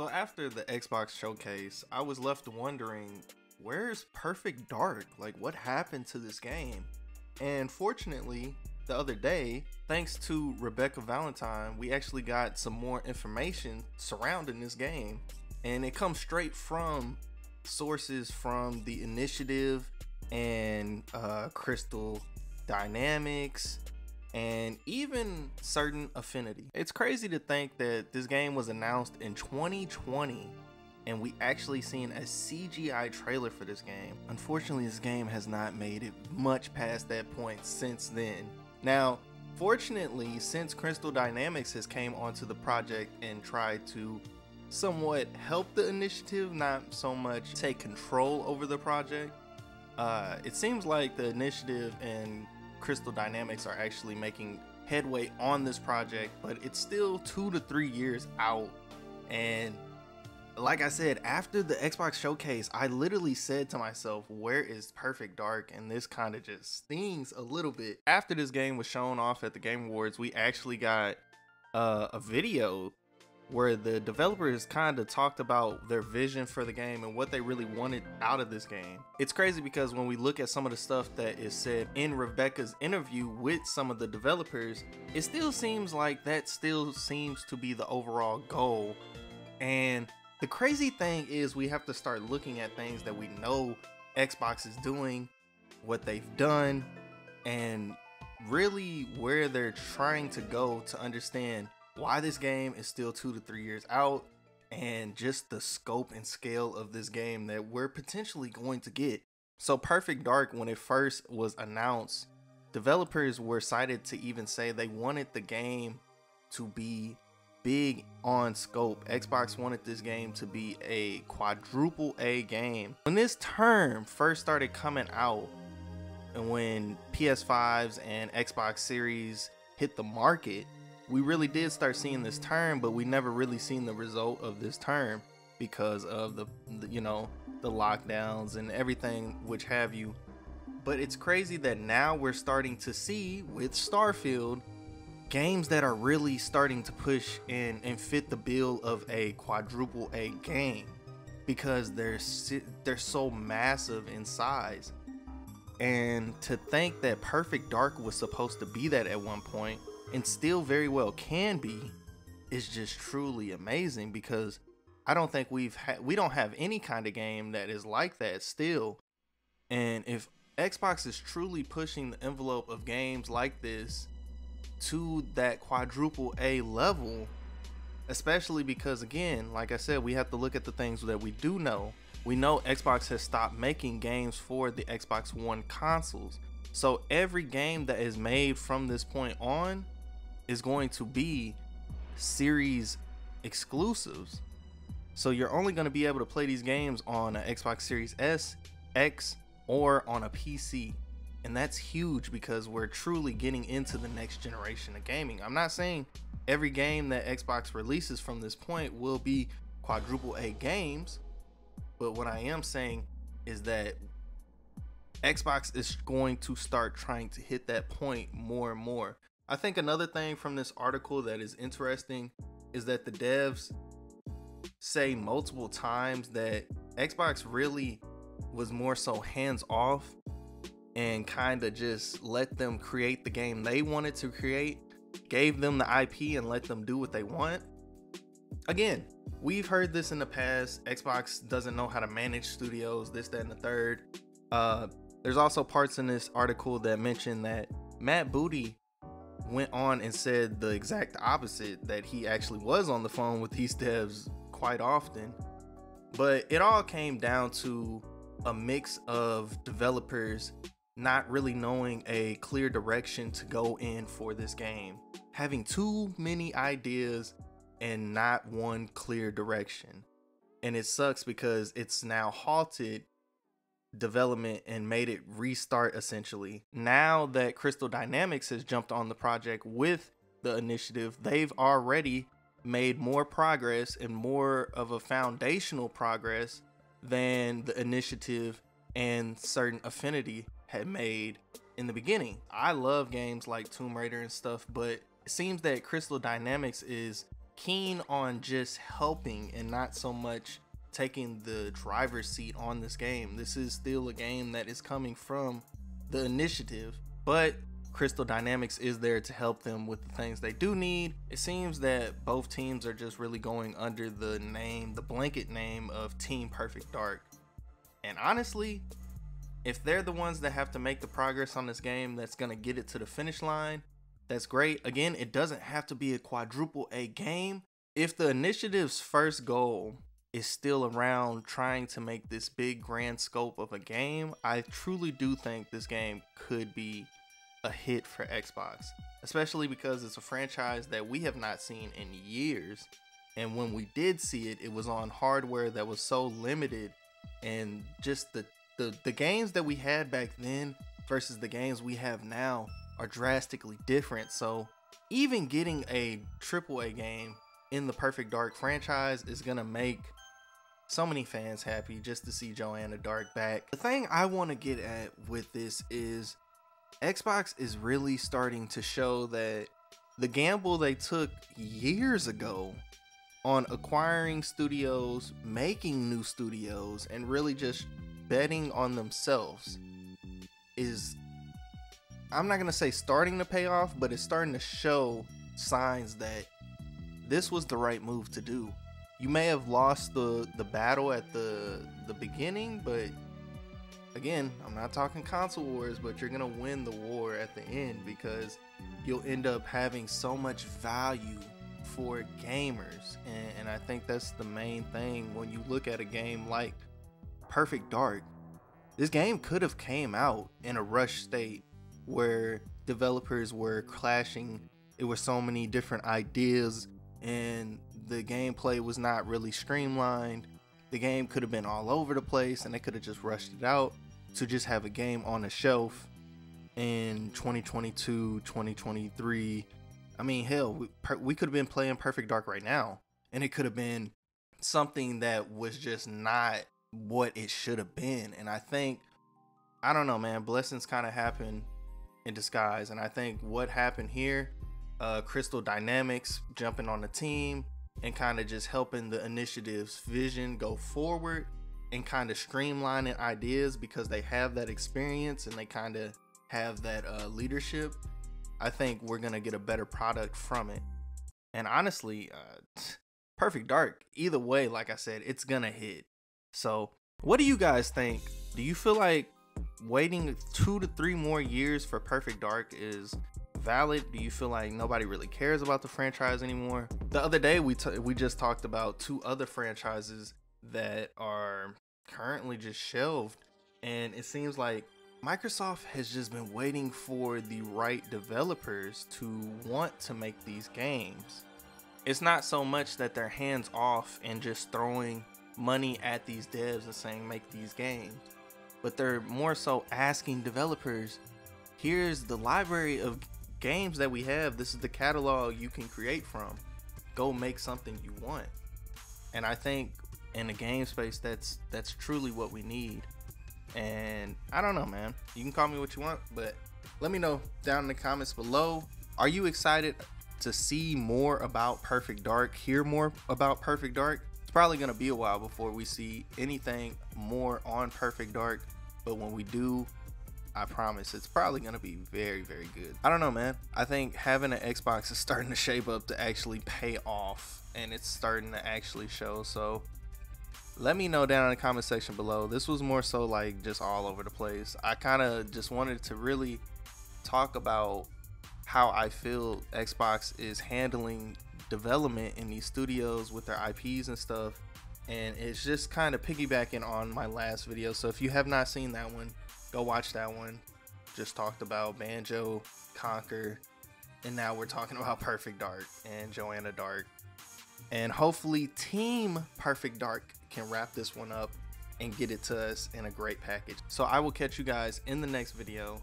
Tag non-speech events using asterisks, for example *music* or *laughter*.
So after the Xbox showcase, I was left wondering, where's Perfect Dark? Like what happened to this game? And fortunately, the other day, thanks to Rebekah Valentine, we actually got some more information surrounding this game. And it comes straight from sources from the initiative and uh, Crystal Dynamics and even certain affinity. It's crazy to think that this game was announced in 2020 and we actually seen a CGI trailer for this game. Unfortunately, this game has not made it much past that point since then. Now, fortunately, since Crystal Dynamics has came onto the project and tried to somewhat help the initiative, not so much take control over the project, uh, it seems like the initiative and Crystal Dynamics are actually making headway on this project, but it's still two to three years out. And like I said, after the Xbox showcase, I literally said to myself, where is Perfect Dark? And this kind of just stings a little bit. After this game was shown off at the Game Awards, we actually got uh, a video where the developers kind of talked about their vision for the game and what they really wanted out of this game. It's crazy because when we look at some of the stuff that is said in Rebekah's interview with some of the developers, it still seems like that still seems to be the overall goal. And the crazy thing is we have to start looking at things that we know Xbox is doing, what they've done, and really where they're trying to go to understand why this game is still two to three years out and just the scope and scale of this game that we're potentially going to get. So Perfect Dark, when it first was announced, developers were cited to even say they wanted the game to be big on scope. Xbox wanted this game to be a quadruple A game. When this term first started coming out, and when PS5s and Xbox Series hit the market, we really did start seeing this term, but we never really seen the result of this term because of the, the you know, the lockdowns and everything which have you. But it's crazy that now we're starting to see with Starfield games that are really starting to push in and fit the bill of a quadruple A game because they're they're so massive in size. And to think that Perfect Dark was supposed to be that at one point and still very well can be is just truly amazing because I don't think we've had we don't have any kind of game that is like that still. And if Xbox is truly pushing the envelope of games like this to that quadruple A level, especially because, again, like I said, we have to look at the things that we do know. We know Xbox has stopped making games for the Xbox One consoles. So every game that is made from this point on is going to be series exclusives. So you're only going to be able to play these games on an Xbox Series S, X, or on a PC. And that's huge because we're truly getting into the next generation of gaming. I'm not saying every game that Xbox releases from this point will be quadruple A games, but what I am saying is that Xbox is going to start trying to hit that point more and more. I think another thing from this article that is interesting is that the devs say multiple times that Xbox really was more so hands off and kind of just let them create the game they wanted to create, gave them the IP and let them do what they want. Again, we've heard this in the past. Xbox doesn't know how to manage studios, this, that, and the third. Uh, there's also parts in this article that mention that Matt Booty went on and said the exact opposite that he actually was on the phone with these devs quite often. But it all came down to a mix of developers not really knowing a clear direction to go in for this game, having too many ideas and not one clear direction. And it sucks because it's now halted development and made it restart essentially. Now that Crystal Dynamics has jumped on the project with the initiative, they've already made more progress and more of a foundational progress than the initiative and certain affinity had made in the beginning. I love games like Tomb Raider and stuff, but it seems that Crystal Dynamics is keen on just helping and not so much taking the driver's seat on this game. This is still a game that is coming from the initiative, but Crystal Dynamics is there to help them with the things they do need. It seems that both teams are just really going under the name, the blanket name of Team Perfect Dark. And honestly, if they're the ones that have to make the progress on this game that's going to get it to the finish line, that's great. Again, it doesn't have to be a quadruple A game. If the initiative's first goal is still around trying to make this big grand scope of a game, I truly do think this game could be a hit for Xbox, especially because it's a franchise that we have not seen in years. And when we did see it, it was on hardware that was so limited and just the the, the games that we had back then versus the games we have now are drastically different. So even getting a AAA game in the Perfect Dark franchise is gonna make so many fans happy just to see Joanna Dark back. The thing I want to get at with this is Xbox is really starting to show that the gamble they took years ago on acquiring studios, making new studios, and really just betting on themselves is I'm not gonna say starting to pay off, but it's starting to show signs that this was the right move to do you may have lost the the battle at the the beginning, but again, I'm not talking console wars, but you're gonna win the war at the end because you'll end up having so much value for gamers, and, and I think that's the main thing when you look at a game like Perfect Dark. This game could have came out in a rush state where developers were clashing. It was so many different ideas and the gameplay was not really streamlined. The game could have been all over the place and they could have just rushed it out to just have a game on the shelf in 2022, 2023. I mean, hell, we, we could have been playing Perfect Dark right now and it could have been something that was just not what it should have been. And I think, I don't know, man, blessings kind of happen in disguise. And I think what happened here, uh, Crystal Dynamics jumping on the team, and kind of just helping the initiative's vision go forward and kind of streamlining ideas because they have that experience and they kind of have that uh, leadership, I think we're gonna get a better product from it. And honestly, uh, *laughs* Perfect Dark, either way, like I said, it's gonna hit. So, what do you guys think? Do you feel like waiting two to three more years for Perfect Dark is valid? Do you feel like nobody really cares about the franchise anymore? The other day we t- we just talked about two other franchises that are currently just shelved and it seems like Microsoft has just been waiting for the right developers to want to make these games. It's not so much that they're hands off and just throwing money at these devs and saying make these games, but they're more so asking developers, here's the library of games that we have, this is the catalog you can create from. Go make something you want. And I think in the game space that's that's truly what we need. And I don't know, man. You can call me what you want, but let me know down in the comments below. Are you excited to see more about Perfect Dark, hear more about Perfect Dark? It's probably going to be a while before we see anything more on Perfect Dark, but when we do, I promise it's probably gonna be very, very good. I don't know, man. I think having an Xbox is *laughs* starting to shape up to actually pay off, and it's starting to actually show. So let me know down in the comment section below. This was more so like just all over the place. I kind of just wanted to really talk about how I feel Xbox is handling development in these studios with their IPs and stuff. And it's just kind of piggybacking on my last video. So if you have not seen that one, Go watch that one. Just talked about Banjo, Conker, and now we're talking about Perfect Dark and Joanna Dark. And hopefully, Team Perfect Dark can wrap this one up and get it to us in a great package. So I will catch you guys in the next video.